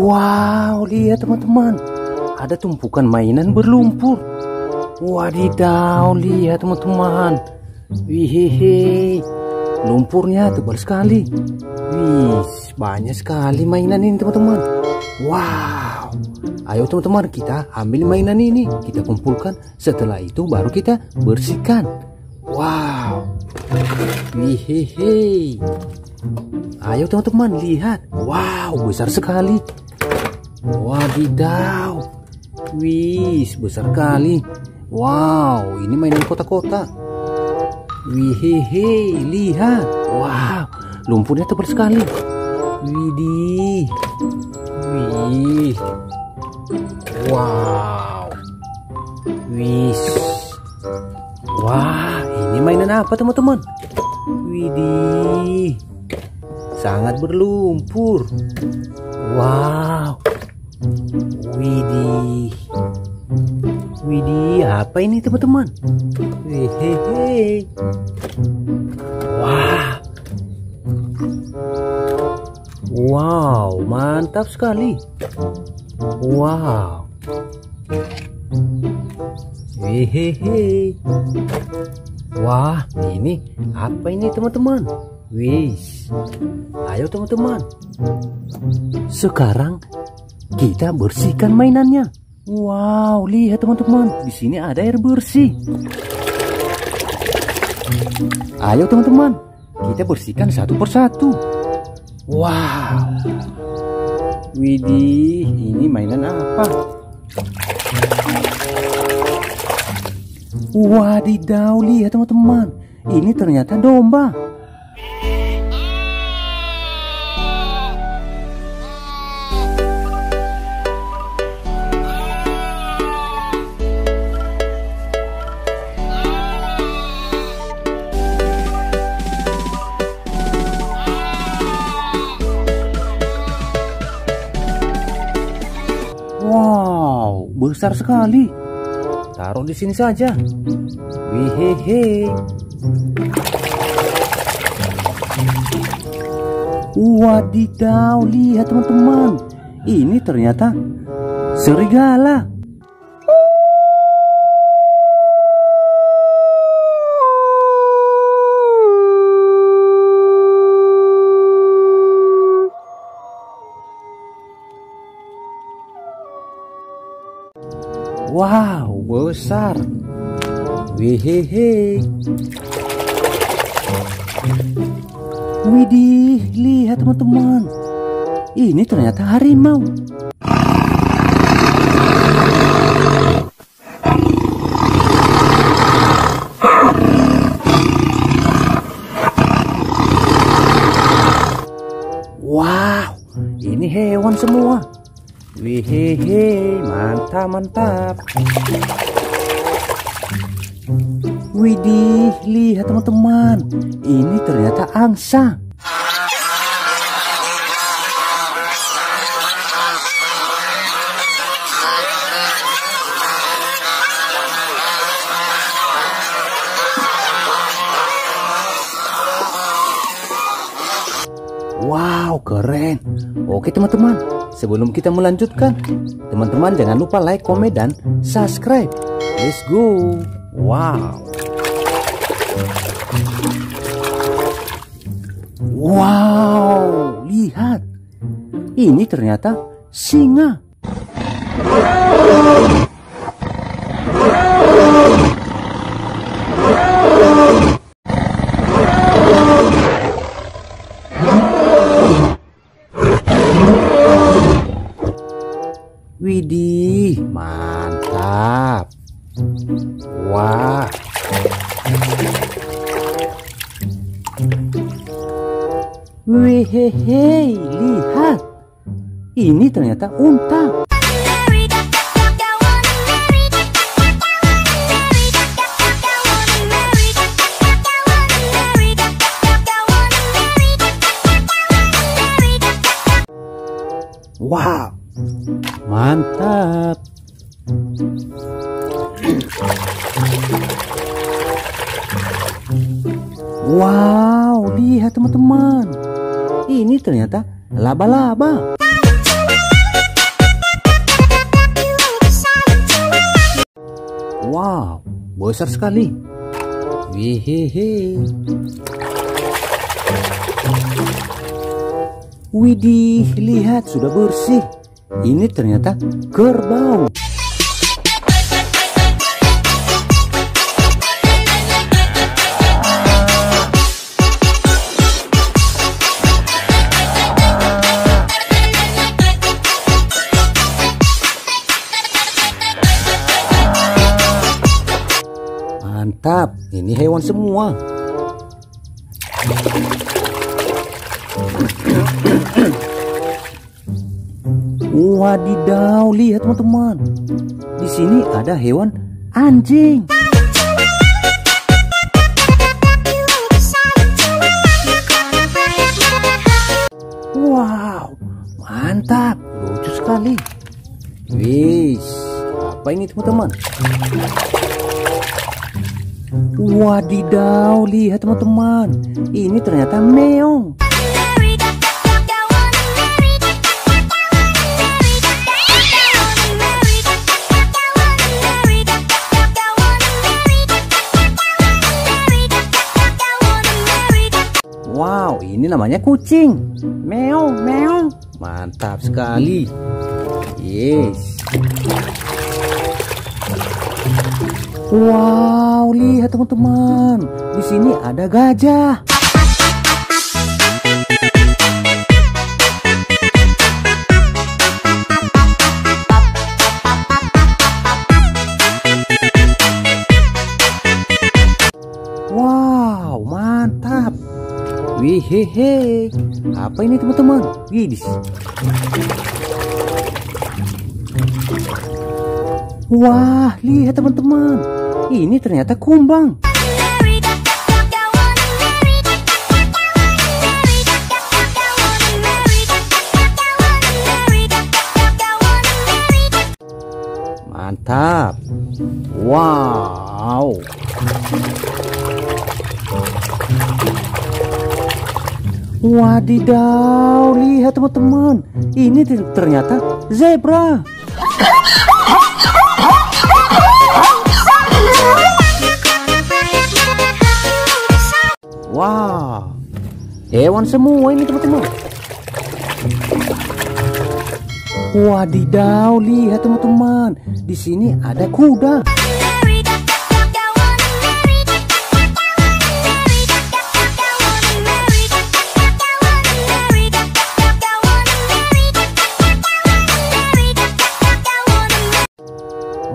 Wow, lihat teman-teman. Ada tumpukan mainan berlumpur. Wadidaw, lihat teman-teman. Wihehe. Lumpurnya tebal sekali. Wih, banyak sekali mainan ini teman-teman. Wow. Ayo teman-teman kita ambil mainan ini, kita kumpulkan. Setelah itu baru kita bersihkan. Wow. Wihehe. Ayo teman-teman lihat. Wow, besar sekali. Wadidaw. Wih, besar sekali. Wow, ini mainan kota-kota. Wihehe, lihat. Wow, lumpurnya tebal sekali. Widih. Wih. Wow. Wis. Wah, ini mainan apa teman-teman? Widih. Sangat berlumpur. Wow. Widih. Widih, apa ini teman-teman? Hehehe. Wah. Wow, mantap sekali. Wow. Hehehe. Wah, ini apa ini teman-teman? Wis. Ayo teman-teman. Sekarang kita bersihkan mainannya. Wow, lihat teman-teman. Di sini ada air bersih. Ayo teman-teman. Kita bersihkan satu persatu. Wow. Widih, ini mainan apa? Wadidaw, lihat teman-teman. Ini ternyata domba. Besar sekali. Taruh di sini saja. Wihehe. Wadidaw, lihat teman-teman. Ini ternyata serigala. Wow, besar. Wihehe. Widih, lihat teman-teman. Ini ternyata harimau. Wow, ini hewan semua. Wihehe, mantap mantap. Ini ternyata angsa. Wow, keren. Oke teman-teman, sebelum kita melanjutkan, teman-teman jangan lupa like, komen, dan subscribe. Let's go. Wow. Wow, lihat. Ini ternyata singa. Wehehe, lihat. Ini ternyata unta. Wow, mantap. Wow, lihat teman-teman ini ternyata laba-laba. Wow, besar sekali. Wihihi. Widih, lihat sudah bersih. Ini ternyata kerbau. Mantap, ini hewan semua. Wadidaw, lihat teman-teman. Di sini ada hewan anjing. Wow, mantap, lucu sekali. Wis, apa ini teman-teman? Wadidaw, lihat teman-teman. Ini ternyata meong. Wow, ini namanya kucing. Meong, meong. Mantap sekali. Yes. Wow, lihat teman-teman. Di sini ada gajah. Wow, mantap. Wihehe. Apa ini teman-teman? Widis. Wah, lihat teman-teman. Ini ternyata kumbang. Mantap. Wow. Wadidaw, lihat teman-teman. Ini ternyata zebra. Wah, hewan semua ini teman-teman. Wadidaw, lihat teman-teman. Di sini ada kuda.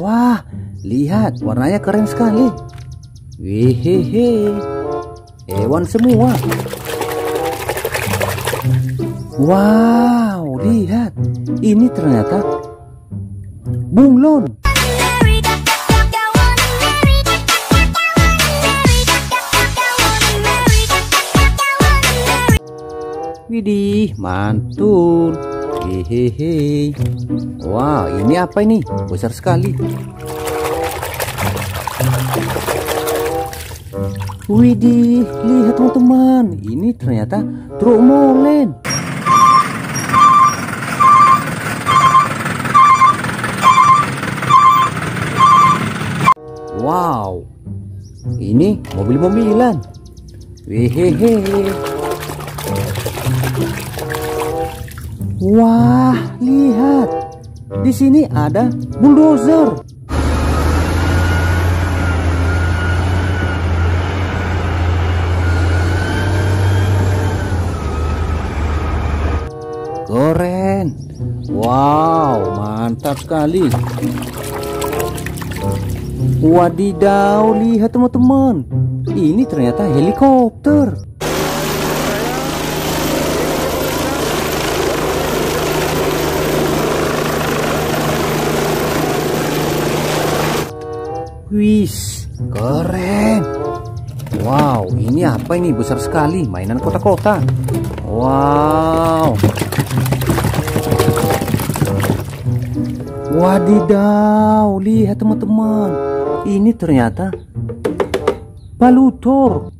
Wah, lihat warnanya keren sekali. Wihehe, hewan semua. Wow, lihat. Ini ternyata bunglon. Widih, mantul. Hehehe. Wow, ini apa ini? Besar sekali. Widih, lihat teman-teman. Ini ternyata truk molen. Wow, ini mobil-mobilan. Wehehe. Wah, lihat. Di sini ada bulldozer. Keren. Wow, mantap sekali. Wadidaw, lihat teman-teman. Ini ternyata helikopter. Wis, keren. Wow, ini apa ini? Besar sekali, mainan kota-kota. Wow. Wadidaw, lihat teman-teman. Ini ternyata balutor.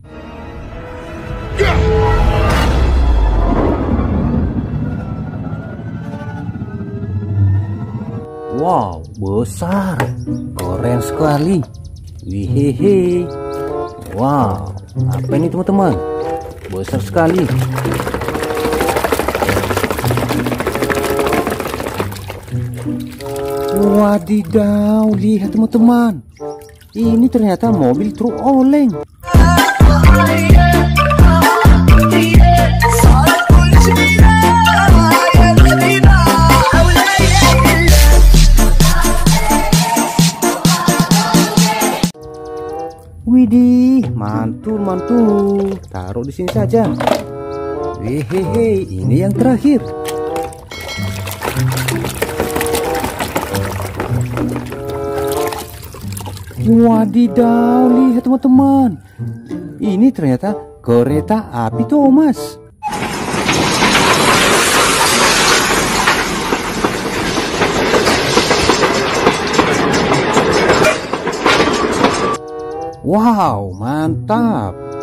Wow, besar. Keren sekali. Wihehe. Wow, apa ini teman-teman? Besar sekali. Wadidaw, lihat teman-teman. Ini ternyata mobil truk oleng. Widih, mantul mantul. Taruh di sini saja. Hehehe, ini yang terakhir. Wadidaw, lihat teman-teman. Ini ternyata kereta api Thomas. Wow, mantap.